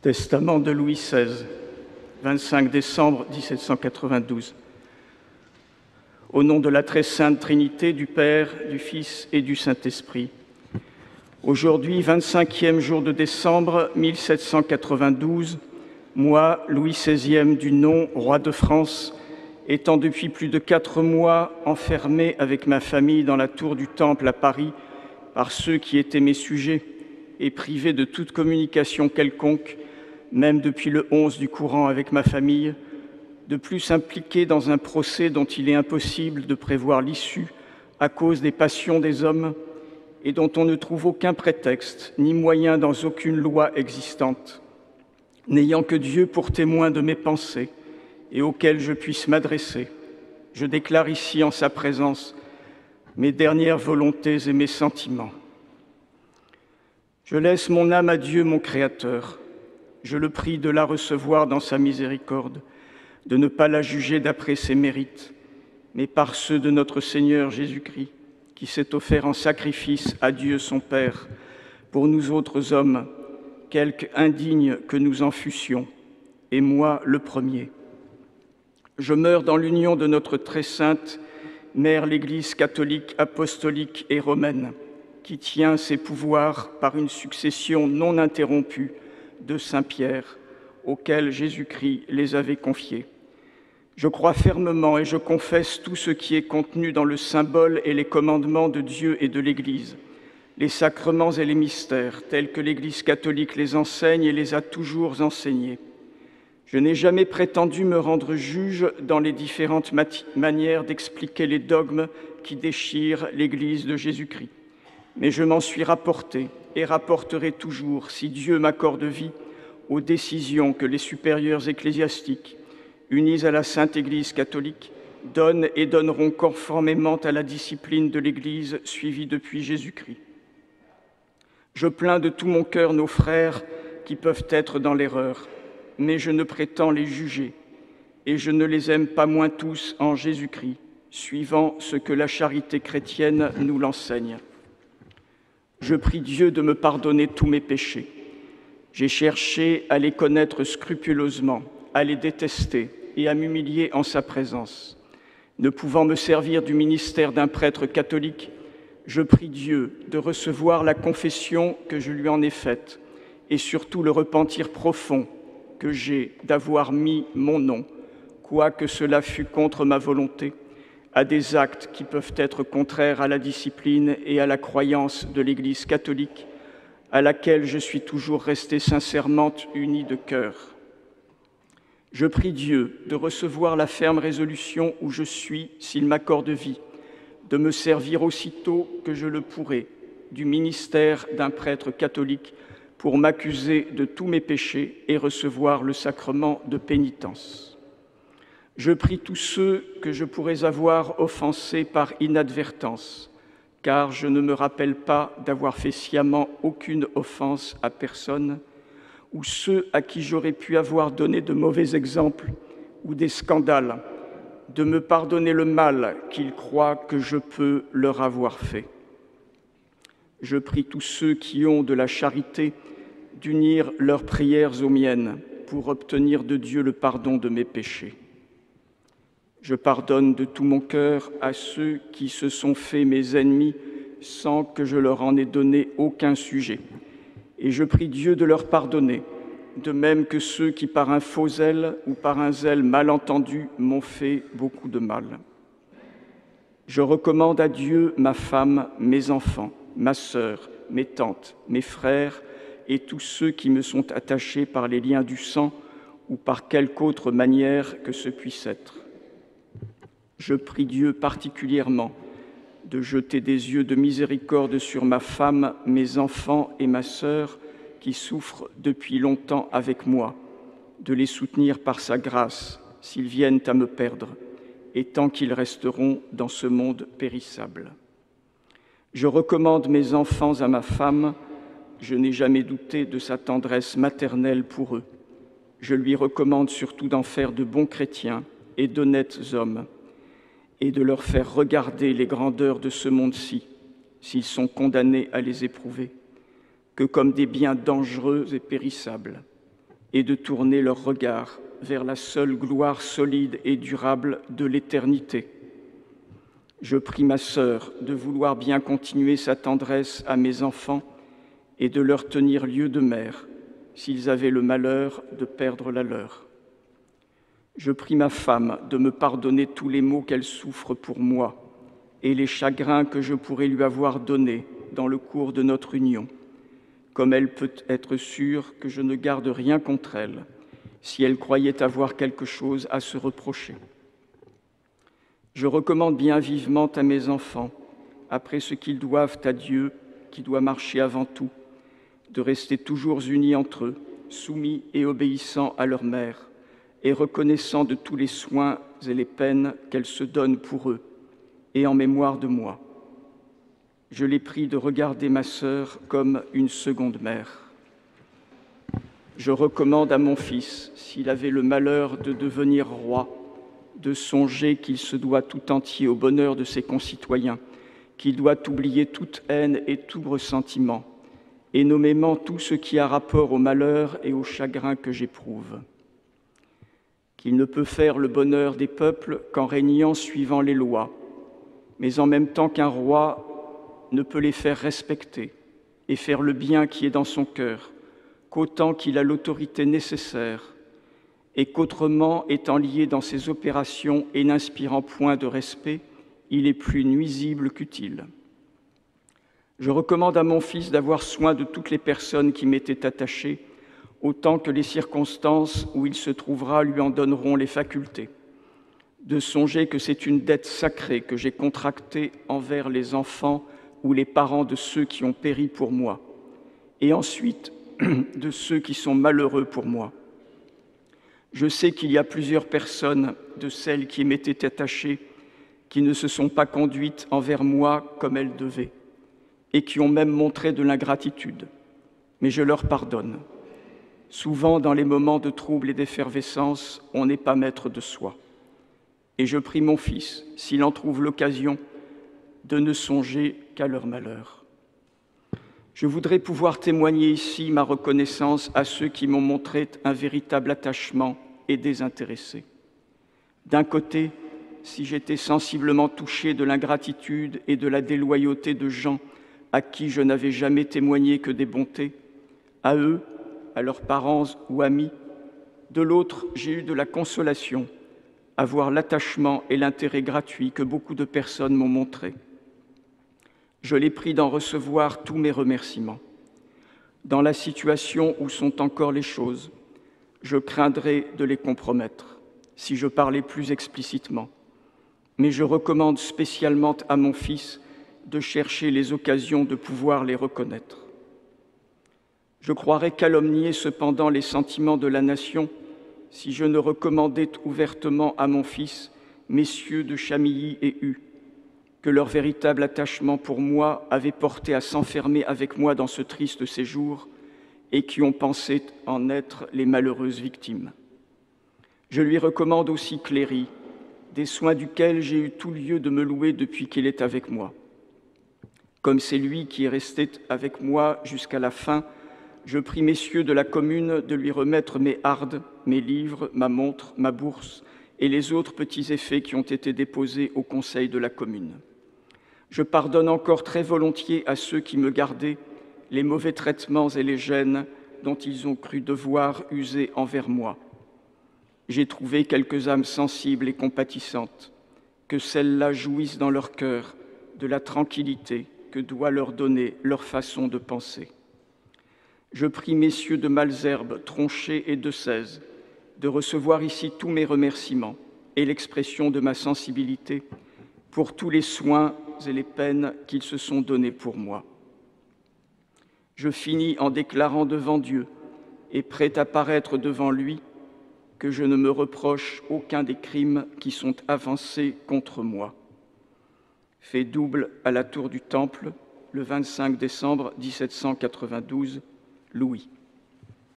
Testament de Louis XVI, 25 décembre 1792. Au nom de la très sainte Trinité, du Père, du Fils et du Saint-Esprit. Aujourd'hui, 25e jour de décembre 1792, moi, Louis XVI du nom, roi de France, étant depuis plus de quatre mois enfermé avec ma famille dans la tour du Temple à Paris par ceux qui étaient mes sujets et privé de toute communication quelconque, même depuis le 11 du courant avec ma famille, de plus impliqué dans un procès dont il est impossible de prévoir l'issue à cause des passions des hommes et dont on ne trouve aucun prétexte ni moyen dans aucune loi existante, n'ayant que Dieu pour témoin de mes pensées et auquel je puisse m'adresser, je déclare ici en sa présence mes dernières volontés et mes sentiments. Je laisse mon âme à Dieu, mon Créateur. Je le prie de la recevoir dans sa miséricorde, de ne pas la juger d'après ses mérites, mais par ceux de notre Seigneur Jésus-Christ, qui s'est offert en sacrifice à Dieu son Père, pour nous autres hommes, quelque indignes que nous en fussions, et moi le premier. Je meurs dans l'union de notre très sainte Mère l'Église catholique, apostolique et romaine, qui tient ses pouvoirs par une succession non interrompue de Saint Pierre, auquel Jésus-Christ les avait confiés. Je crois fermement et je confesse tout ce qui est contenu dans le symbole et les commandements de Dieu et de l'Église, les sacrements et les mystères, tels que l'Église catholique les enseigne et les a toujours enseignés. Je n'ai jamais prétendu me rendre juge dans les différentes manières d'expliquer les dogmes qui déchirent l'Église de Jésus-Christ, mais je m'en suis rapporté et rapporterai toujours, si Dieu m'accorde vie, aux décisions que les supérieurs ecclésiastiques, unis à la Sainte Église catholique, donnent et donneront conformément à la discipline de l'Église suivie depuis Jésus-Christ. Je plains de tout mon cœur nos frères qui peuvent être dans l'erreur mais je ne prétends les juger, et je ne les aime pas moins tous en Jésus-Christ, suivant ce que la charité chrétienne nous l'enseigne. Je prie Dieu de me pardonner tous mes péchés. J'ai cherché à les connaître scrupuleusement, à les détester et à m'humilier en sa présence. Ne pouvant me servir du ministère d'un prêtre catholique, je prie Dieu de recevoir la confession que je lui en ai faite et surtout le repentir profond que j'ai d'avoir mis mon nom, quoique cela fût contre ma volonté, à des actes qui peuvent être contraires à la discipline et à la croyance de l'Église catholique, à laquelle je suis toujours resté sincèrement uni de cœur. Je prie Dieu de recevoir la ferme résolution où je suis, s'il m'accorde vie, de me servir aussitôt que je le pourrai du ministère d'un prêtre catholique pour m'accuser de tous mes péchés et recevoir le sacrement de pénitence. Je prie tous ceux que je pourrais avoir offensés par inadvertance, car je ne me rappelle pas d'avoir fait sciemment aucune offense à personne, ou ceux à qui j'aurais pu avoir donné de mauvais exemples ou des scandales, de me pardonner le mal qu'ils croient que je peux leur avoir fait. Je prie tous ceux qui ont de la charité d'unir leurs prières aux miennes pour obtenir de Dieu le pardon de mes péchés. Je pardonne de tout mon cœur à ceux qui se sont faits mes ennemis sans que je leur en ai donné aucun sujet. Et je prie Dieu de leur pardonner, de même que ceux qui par un faux zèle ou par un zèle mal entendu m'ont fait beaucoup de mal. Je recommande à Dieu ma femme, mes enfants, ma sœur, mes tantes, mes frères, et tous ceux qui me sont attachés par les liens du sang ou par quelque autre manière que ce puisse être. Je prie Dieu particulièrement de jeter des yeux de miséricorde sur ma femme, mes enfants et ma sœur qui souffrent depuis longtemps avec moi, de les soutenir par sa grâce s'ils viennent à me perdre et tant qu'ils resteront dans ce monde périssable. Je recommande mes enfants à ma femme, je n'ai jamais douté de sa tendresse maternelle pour eux. Je lui recommande surtout d'en faire de bons chrétiens et d'honnêtes hommes, et de leur faire regarder les grandeurs de ce monde-ci, s'ils sont condamnés à les éprouver, que comme des biens dangereux et périssables, et de tourner leur regard vers la seule gloire solide et durable de l'éternité. Je prie ma sœur de vouloir bien continuer sa tendresse à mes enfants et de leur tenir lieu de mère s'ils avaient le malheur de perdre la leur. Je prie ma femme de me pardonner tous les maux qu'elle souffre pour moi et les chagrins que je pourrais lui avoir donnés dans le cours de notre union, comme elle peut être sûre que je ne garde rien contre elle si elle croyait avoir quelque chose à se reprocher. Je recommande bien vivement à mes enfants, après ce qu'ils doivent à Dieu, qui doit marcher avant tout, de rester toujours unis entre eux, soumis et obéissants à leur mère, et reconnaissant de tous les soins et les peines qu'elle se donne pour eux, et en mémoire de moi. Je les prie de regarder ma sœur comme une seconde mère. Je recommande à mon fils, s'il avait le malheur de devenir roi, de songer qu'il se doit tout entier au bonheur de ses concitoyens, qu'il doit oublier toute haine et tout ressentiment, et nommément tout ce qui a rapport au malheur et au chagrin que j'éprouve. Qu'il ne peut faire le bonheur des peuples qu'en régnant suivant les lois, mais en même temps qu'un roi ne peut les faire respecter et faire le bien qui est dans son cœur, qu'autant qu'il a l'autorité nécessaire et qu'autrement, étant lié dans ses opérations et n'inspirant point de respect, il est plus nuisible qu'utile. Je recommande à mon fils d'avoir soin de toutes les personnes qui m'étaient attachées, autant que les circonstances où il se trouvera lui en donneront les facultés, de songer que c'est une dette sacrée que j'ai contractée envers les enfants ou les parents de ceux qui ont péri pour moi, et ensuite de ceux qui sont malheureux pour moi. Je sais qu'il y a plusieurs personnes de celles qui m'étaient attachées qui ne se sont pas conduites envers moi comme elles devaient et qui ont même montré de l'ingratitude, mais je leur pardonne. Souvent, dans les moments de trouble et d'effervescence, on n'est pas maître de soi. Et je prie mon Fils, s'il en trouve l'occasion, de ne songer qu'à leur malheur. Je voudrais pouvoir témoigner ici ma reconnaissance à ceux qui m'ont montré un véritable attachement et désintéressé. D'un côté, si j'étais sensiblement touché de l'ingratitude et de la déloyauté de gens à qui je n'avais jamais témoigné que des bontés, à eux, à leurs parents ou amis, de l'autre, j'ai eu de la consolation à voir l'attachement et l'intérêt gratuit que beaucoup de personnes m'ont montré je les prie d'en recevoir tous mes remerciements. Dans la situation où sont encore les choses, je craindrais de les compromettre si je parlais plus explicitement, mais je recommande spécialement à mon fils de chercher les occasions de pouvoir les reconnaître. Je croirais calomnier cependant les sentiments de la nation si je ne recommandais ouvertement à mon fils messieurs de Chamilly et Hue, que leur véritable attachement pour moi avait porté à s'enfermer avec moi dans ce triste séjour et qui ont pensé en être les malheureuses victimes. Je lui recommande aussi Cléry, des soins duquel j'ai eu tout lieu de me louer depuis qu'il est avec moi. Comme c'est lui qui est resté avec moi jusqu'à la fin, je prie messieurs de la commune de lui remettre mes hardes, mes livres, ma montre, ma bourse et les autres petits effets qui ont été déposés au conseil de la commune. Je pardonne encore très volontiers à ceux qui me gardaient les mauvais traitements et les gênes dont ils ont cru devoir user envers moi. J'ai trouvé quelques âmes sensibles et compatissantes, que celles-là jouissent dans leur cœur de la tranquillité que doit leur donner leur façon de penser. Je prie messieurs de Malzerbe, Tronchet et de Cèze de recevoir ici tous mes remerciements et l'expression de ma sensibilité pour tous les soins et les peines qu'ils se sont donnés pour moi. Je finis en déclarant devant Dieu et prêt à paraître devant lui que je ne me reproche aucun des crimes qui sont avancés contre moi. Fait double à la tour du Temple le 25 décembre 1792, Louis.